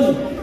bendición.